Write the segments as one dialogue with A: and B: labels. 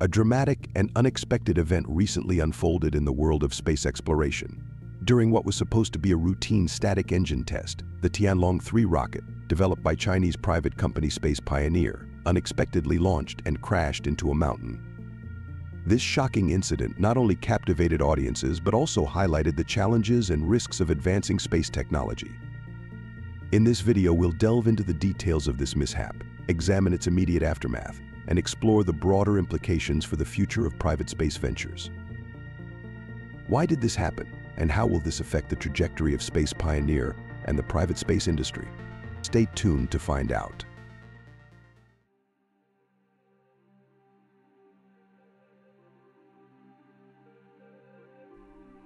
A: A dramatic and unexpected event recently unfolded in the world of space exploration. During what was supposed to be a routine static engine test, the Tianlong 3 rocket, developed by Chinese private company Space Pioneer, unexpectedly launched and crashed into a mountain. This shocking incident not only captivated audiences but also highlighted the challenges and risks of advancing space technology. In this video, we'll delve into the details of this mishap, examine its immediate aftermath, and explore the broader implications for the future of private space ventures. Why did this happen, and how will this affect the trajectory of Space Pioneer and the private space industry? Stay tuned to find out.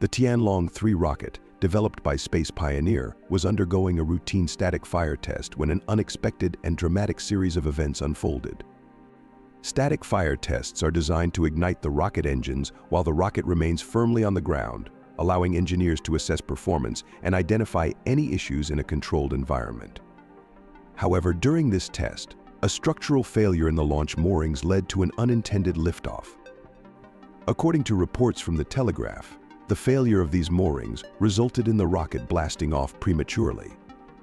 A: The Tianlong 3 rocket, developed by Space Pioneer, was undergoing a routine static fire test when an unexpected and dramatic series of events unfolded. Static fire tests are designed to ignite the rocket engines while the rocket remains firmly on the ground, allowing engineers to assess performance and identify any issues in a controlled environment. However, during this test, a structural failure in the launch moorings led to an unintended liftoff. According to reports from the Telegraph, the failure of these moorings resulted in the rocket blasting off prematurely.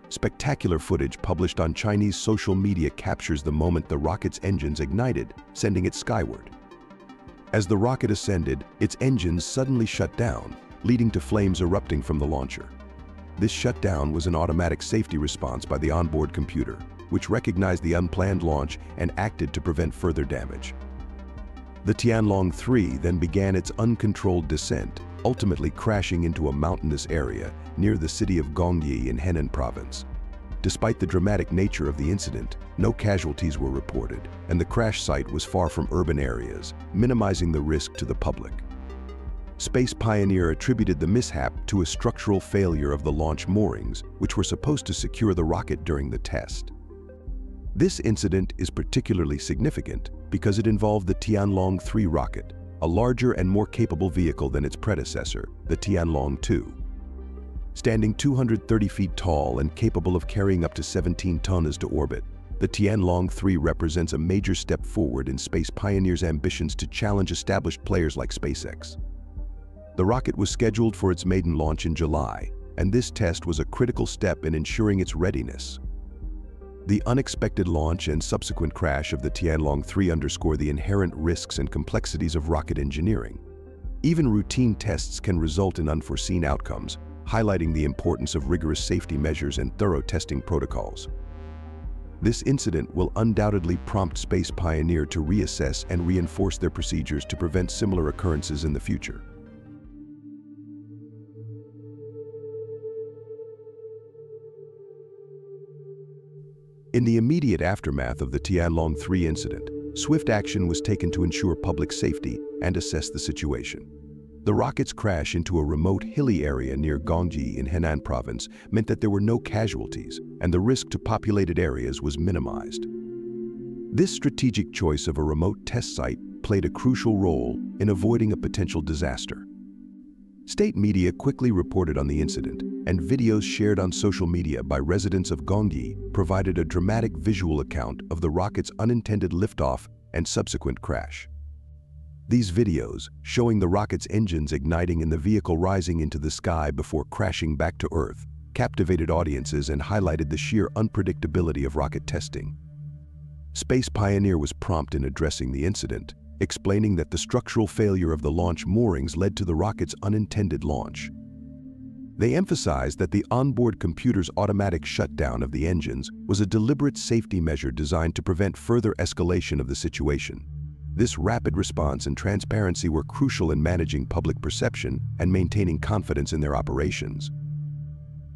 A: Spectacular footage published on Chinese social media captures the moment the rocket's engines ignited, sending it skyward. As the rocket ascended, its engines suddenly shut down, leading to flames erupting from the launcher. This shutdown was an automatic safety response by the onboard computer, which recognized the unplanned launch and acted to prevent further damage. The Tianlong 3 then began its uncontrolled descent, ultimately crashing into a mountainous area near the city of Gongyi in Henan province. Despite the dramatic nature of the incident, no casualties were reported, and the crash site was far from urban areas, minimizing the risk to the public. Space Pioneer attributed the mishap to a structural failure of the launch moorings, which were supposed to secure the rocket during the test. This incident is particularly significant because it involved the Tianlong 3 rocket, a larger and more capable vehicle than its predecessor, the Tianlong 2. Standing 230 feet tall and capable of carrying up to 17 tons to orbit, the Tianlong 3 represents a major step forward in Space Pioneer's ambitions to challenge established players like SpaceX. The rocket was scheduled for its maiden launch in July, and this test was a critical step in ensuring its readiness. The unexpected launch and subsequent crash of the Tianlong 3 underscore the inherent risks and complexities of rocket engineering. Even routine tests can result in unforeseen outcomes, highlighting the importance of rigorous safety measures and thorough testing protocols. This incident will undoubtedly prompt Space Pioneer to reassess and reinforce their procedures to prevent similar occurrences in the future. In the immediate aftermath of the Tianlong 3 incident, swift action was taken to ensure public safety and assess the situation. The rocket's crash into a remote hilly area near Gongyi in Henan province meant that there were no casualties and the risk to populated areas was minimized. This strategic choice of a remote test site played a crucial role in avoiding a potential disaster. State media quickly reported on the incident, and videos shared on social media by residents of Gongyi provided a dramatic visual account of the rocket's unintended liftoff and subsequent crash. These videos, showing the rocket's engines igniting and the vehicle rising into the sky before crashing back to Earth, captivated audiences and highlighted the sheer unpredictability of rocket testing. Space Pioneer was prompt in addressing the incident, explaining that the structural failure of the launch moorings led to the rocket's unintended launch. They emphasized that the onboard computer's automatic shutdown of the engines was a deliberate safety measure designed to prevent further escalation of the situation. This rapid response and transparency were crucial in managing public perception and maintaining confidence in their operations.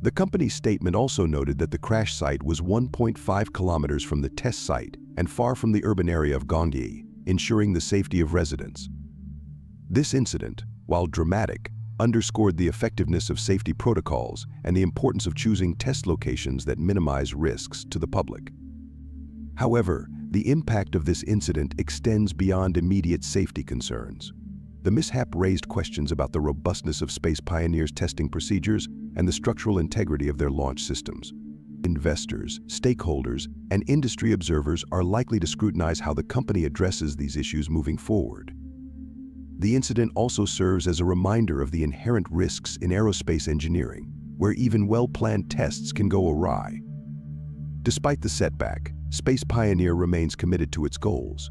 A: The company's statement also noted that the crash site was 1.5 kilometers from the test site and far from the urban area of Gongyi ensuring the safety of residents. This incident, while dramatic, underscored the effectiveness of safety protocols and the importance of choosing test locations that minimize risks to the public. However, the impact of this incident extends beyond immediate safety concerns. The mishap raised questions about the robustness of Space Pioneer's testing procedures and the structural integrity of their launch systems. Investors, stakeholders, and industry observers are likely to scrutinize how the company addresses these issues moving forward. The incident also serves as a reminder of the inherent risks in aerospace engineering, where even well-planned tests can go awry. Despite the setback, Space Pioneer remains committed to its goals.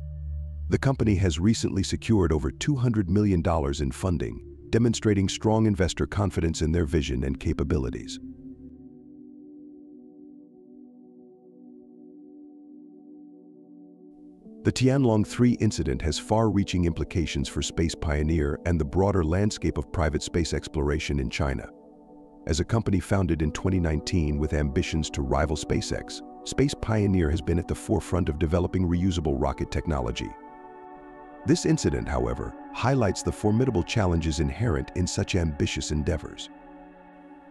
A: The company has recently secured over $200 million in funding, demonstrating strong investor confidence in their vision and capabilities. The Tianlong 3 incident has far-reaching implications for Space Pioneer and the broader landscape of private space exploration in China. As a company founded in 2019 with ambitions to rival SpaceX, Space Pioneer has been at the forefront of developing reusable rocket technology. This incident, however, highlights the formidable challenges inherent in such ambitious endeavors.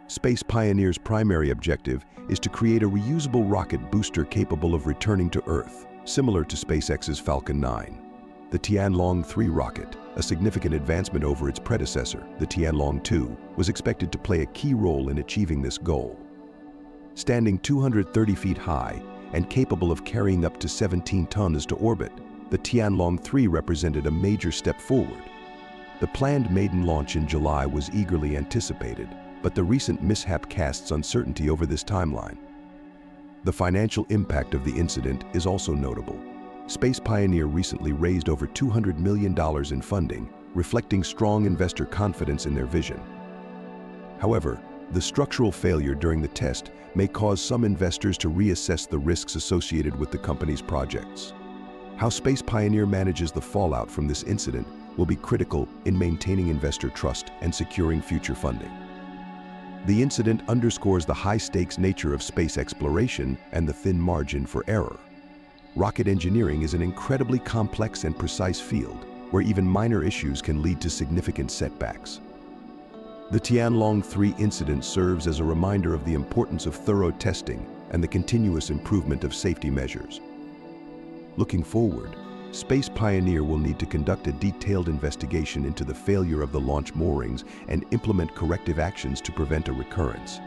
A: Space Pioneer's primary objective is to create a reusable rocket booster capable of returning to Earth, similar to SpaceX's Falcon 9. The Tianlong 3 rocket, a significant advancement over its predecessor, the Tianlong 2, was expected to play a key role in achieving this goal. Standing 230 feet high and capable of carrying up to 17 tons to orbit, the Tianlong 3 represented a major step forward. The planned maiden launch in July was eagerly anticipated, but the recent mishap casts uncertainty over this timeline. The financial impact of the incident is also notable. Space Pioneer recently raised over $200 million in funding, reflecting strong investor confidence in their vision. However, the structural failure during the test may cause some investors to reassess the risks associated with the company's projects. How Space Pioneer manages the fallout from this incident will be critical in maintaining investor trust and securing future funding. The incident underscores the high-stakes nature of space exploration and the thin margin for error. Rocket engineering is an incredibly complex and precise field, where even minor issues can lead to significant setbacks. The Tianlong 3 incident serves as a reminder of the importance of thorough testing and the continuous improvement of safety measures. Looking forward, Space Pioneer will need to conduct a detailed investigation into the failure of the launch moorings and implement corrective actions to prevent a recurrence.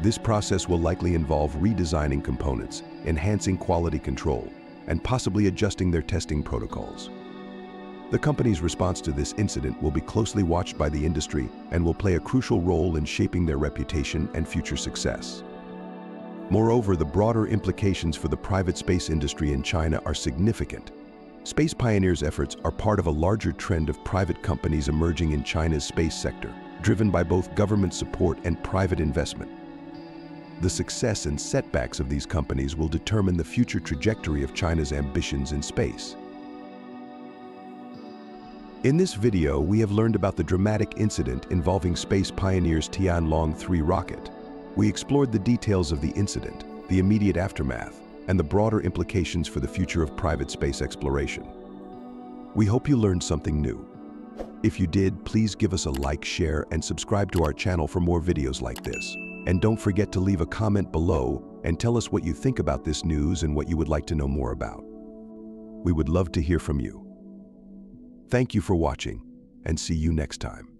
A: This process will likely involve redesigning components, enhancing quality control, and possibly adjusting their testing protocols. The company's response to this incident will be closely watched by the industry and will play a crucial role in shaping their reputation and future success. Moreover, the broader implications for the private space industry in China are significant. Space Pioneer's efforts are part of a larger trend of private companies emerging in China's space sector, driven by both government support and private investment. The success and setbacks of these companies will determine the future trajectory of China's ambitions in space. In this video, we have learned about the dramatic incident involving Space Pioneer's Tianlong 3 rocket. We explored the details of the incident, the immediate aftermath, and the broader implications for the future of private space exploration. We hope you learned something new. If you did, please give us a like, share, and subscribe to our channel for more videos like this. And don't forget to leave a comment below and tell us what you think about this news and what you would like to know more about. We would love to hear from you. Thank you for watching, and see you next time.